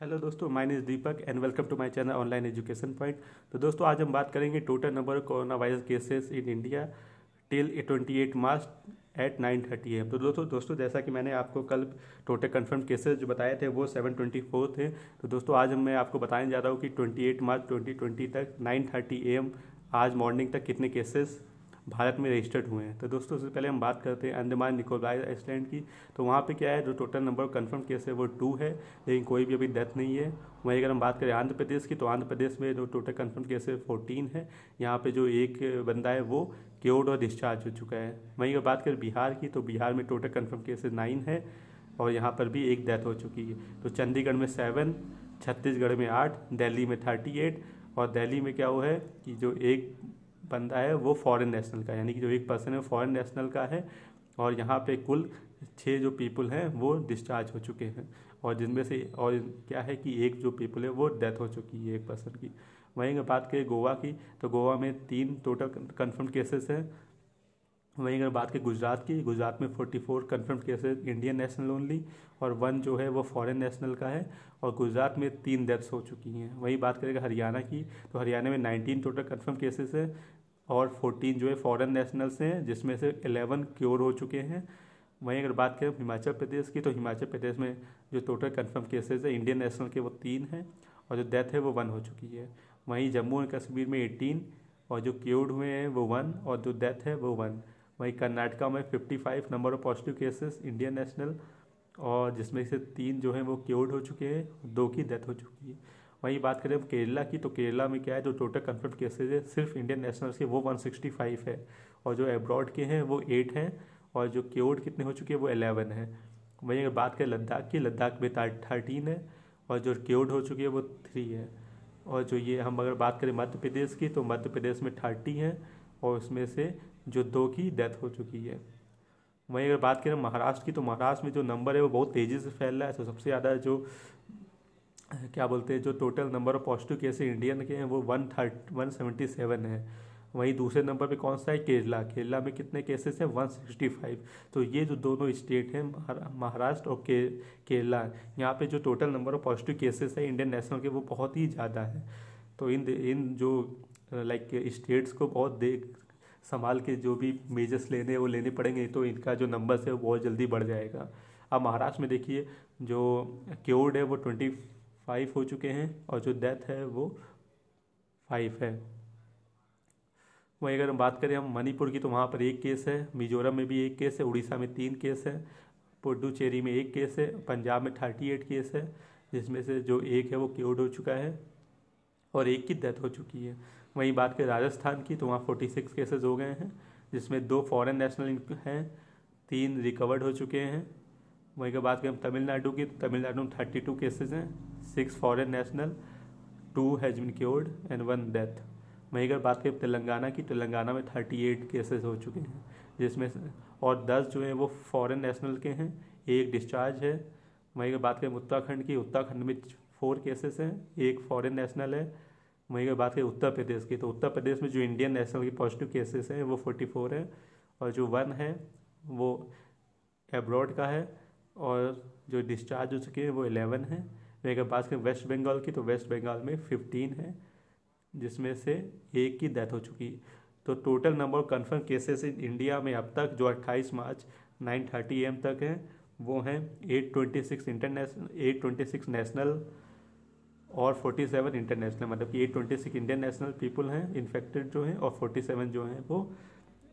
Hello दोस्तों my is Deepak and welcome to my channel online education point तो दोस्तों, आज हम बात करेंगे total number corona virus cases in India till twenty eight March at nine thirty AM तो दोस्तों दोस्तों, जैसा कि मैंने आपको कल टोटल कंफर्म केसेस जो बताए थे, वो सेवन ट्वेंटी फोर थे। तो दोस्तों, आज मैं आपको बताने जा रहा हूँ कि twenty eight March twenty twenty तक नाइन थर्टी एम आज मॉर्निंग तक कितने केसेस भारत में रजिस्टर्ड हुए हैं। तो दोस्तों, सबसे पहले हम बात करते हैं अंडमान निकोबार आइसलैंड की। तो वहाँ पे क्या है, जो टोटल नंबर कन्फर्म केस है, वो टू है, लेकिन कोई भी अभी डेथ नहीं है। वहीं अगर हम बात करें आंध्र प्रदेश की तो आंध्र प्रदेश में जो टोटल कन्फर्म केस है फोर्टीन है। यहाँ पर जो एक बंदा है, वो क्योर्ड और डिस्चार्ज हो चुका है। वहीं अगर बात करें बिहार की तो बिहार में टोटल कन्फर्म केसेज नाइन है, और यहाँ पर भी एक डेथ हो चुकी है। तो चंडीगढ़ में सेवन छत्तीसगढ़ में आठ, दिल्ली में थर्टी एट और दिल्ली में क्या हुआ है कि जो एक बंदा है, वो फॉरेन नेशनल का यानी कि जो एक पर्सन है फॉरेन नेशनल का है और यहाँ पे कुल छः जो पीपल हैं वो डिस्चार्ज हो चुके हैं और जिनमें से, और क्या है कि एक जो पीपल है वो डेथ हो चुकी है एक पर्सन की। वहीं अगर बात करें गोवा की तो गोवा में तीन टोटल कन्फर्म केसेस हैं। वहीं अगर बात करें गुजरात की, गुजरात में 44 confirm cases Indian national only और वन जो है वो फॉरेन नेशनल का है, और गुजरात में तीन डेथ्स हो चुकी हैं। वहीं बात करेंगे हरियाणा की तो हरियाणा में 19 टोटल कन्फर्म केसेस है, और 14 जो है फॉरेन नेशनल्स हैं, जिसमें से 11 क्योर हो चुके हैं। वहीं अगर बात करें हिमाचल प्रदेश की तो हिमाचल प्रदेश में जो टोटल कन्फर्म केसेज है इंडियन नेशनल के वो तीन हैं, और जो डेथ है वो वन हो चुकी है। वहीं जम्मू एंड कश्मीर में एटीन और जो क्योर्ड हुए हैं वो वन और जो डेथ है वो वन वहीं कर्नाटका में 55 number of positive cases, Indian national, और जिसमें से तीन जो हैं वो क्योर्ड हो चुके हैं, दो की डेथ हो चुकी है। वहीं बात करें केरला की तो केरला में क्या है, जो टोटल कन्फर्म केसेज है, सिर्फ़ इंडियन नेशनल्स के, वो 165 है। और जो एब्रॉड के हैं, वो एट हैं, और जो क्योर्ड कितने हो चुके हैं, वो एलेवन है। वहीं अगर बात करें लद्दाख की, लद्दाख में थर्टीन है, और जो क्योर्ड हो चुकी है, वो थ्री है। और जो ये हम अगर बात करें मध्य प्रदेश की तो मध्य प्रदेश में थर्टी हैं, और उसमें से जो दो की डेथ हो चुकी है। वहीं अगर बात करें महाराष्ट्र की तो महाराष्ट्र में जो नंबर है वो बहुत तेज़ी से फैल रहा है। तो सबसे ज़्यादा जो क्या बोलते हैं, जो total number of positive case Indian के हैं, वो one thirty one seventy seven है। वहीं दूसरे नंबर पे कौन सा है? केरला। केरला में कितने केसेस हैं? वन सिक्सटी फाइव तो ये जो दोनों स्टेट हैं महाराष्ट्र और के, केरला, यहाँ पे जो total number of positive cases है इंडियन नेशनल के, वो बहुत ही ज़्यादा है। तो इन इन जो लाइक स्टेट्स को बहुत देख संभाल के जो भी मेजर्स लेने वो लेने पड़ेंगे तो इनका जो नंबर है, वो बहुत जल्दी बढ़ जाएगा। अब महाराष्ट्र में देखिए, जो क्योर्ड है, वो ट्वेंटी फाइव हो चुके हैं, और जो डेथ है, वो फाइव है। वहीं अगर हम बात करें, हम मणिपुर की तो वहाँ पर एक केस है, मिजोरम में भी एक केस है, उड़ीसा में तीन केस है, पुडुचेरी में एक केस है, पंजाब में थर्टी एट केस है, जिसमें से जो एक है, वो क्योर्ड हो चुका है, और एक की डेथ हो चुकी है। वहीं बात करें, राजस्थान की तो वहाँ फोर्टी सिक्स केसेज हो गए हैं, जिसमें दो फॉरेन नेशनल हैं, तीन रिकवर्ड हो चुके हैं। वहीं की बात करें तमिलनाडु की तो तमिलनाडु में थर्टी टू केसेज हैं six foreign national two has been cured and one death वहीं अगर बात करें तेलंगाना की, तेलंगाना में थर्टी एट केसेज हो चुके हैं, जिसमें और दस जो हैं वो फॉरेन नेशनल के हैं, एक डिस्चार्ज है। वहीं अगर बात करें उत्तराखंड की, उत्तराखंड में फोर केसेस हैं, एक फॉरेन नेशनल है वहीं अगर बात करें उत्तर प्रदेश की। तो उत्तर प्रदेश में जो इंडियन नेशनल की पॉजिटिव केसेस हैं, वो फोर्टी फोर है और जो वन है, वो एब्रॉड का है और जो डिस्चार्ज हो चुके हैं, वो एलेवन है। वहीं अगर बात करें वेस्ट बंगाल की तो वेस्ट बंगाल में फिफ्टीन है, जिसमें से एक की डेथ हो चुकी। है तो total number of confirm cases in India में अब तक जो 28 मार्च 9:30 एम तक हैं, वो हैं 826 इंटरनेशनल 826 नेशनल और 47 इंटरनेशनल मतलब कि 826 इंडियन नेशनल पीपल हैं इन्फेक्टेड जो हैं, और 47 जो हैं, वो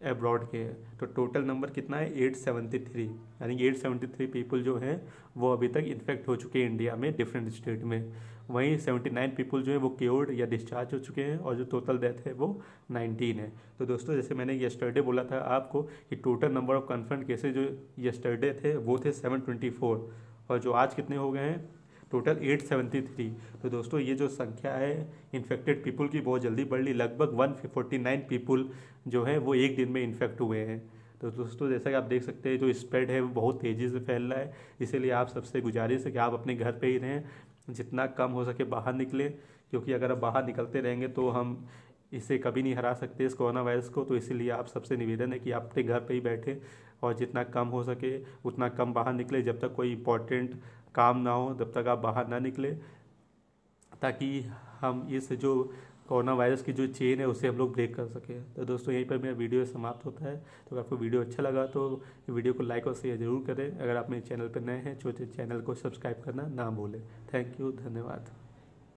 एब्रॉड के हैं। तो टोटल नंबर कितना है? एट सेवेंटी थ्री यानी एट सेवेंटी थ्री पीपल जो हैं, वो अभी तक इन्फेक्ट हो चुके हैं इंडिया में डिफरेंट स्टेट में। वहीं सेवेंटी नाइन पीपल जो है, वो क्योर्ड या डिस्चार्ज हो चुके हैं, और जो टोटल डेथ है, वो नाइनटीन है। तो दोस्तों, जैसे मैंने येस्टरडे बोला था आपको कि total number of confirm cases जो येस्टरडे थे, वो थे सेवन ट्वेंटी फोर और जो आज कितने हो गए हैं? टोटल 873 तो दोस्तों, ये जो संख्या है इन्फेक्टेड पीपल की बहुत जल्दी बढ़ ली लगभग 149 पीपल जो है, वो एक दिन में इन्फेक्ट हुए हैं। तो दोस्तों, जैसा कि आप देख सकते हैं, जो स्प्रेड है, वो बहुत तेज़ी से फैल रहा है। इसीलिए आप सबसे गुजारिश है कि आप अपने घर पर ही रहें, जितना कम हो सके बाहर निकलें, क्योंकि अगर आप बाहर निकलते रहेंगे तो हम इसे कभी नहीं हरा सकते इस कोरोना वायरस को तो इसीलिए आप सबसे निवेदन है कि आप अपने घर पे ही बैठें और जितना कम हो सके, उतना कम बाहर निकले, जब तक कोई इम्पोर्टेंट काम ना हो, तब तक आप बाहर ना निकले, ताकि हम इस जो कोरोना वायरस की जो चेन है, उसे हम लोग ब्रेक कर सकें। तो दोस्तों, यहीं पर मेरा वीडियो समाप्त होता है। तो अगर आपको वीडियो अच्छा लगा तो वीडियो को लाइक और शेयर ज़रूर करें। अगर आप मेरे चैनल पर नए हैं तो चैनल को सब्सक्राइब करना ना भूलें। थैंक यू धन्यवाद।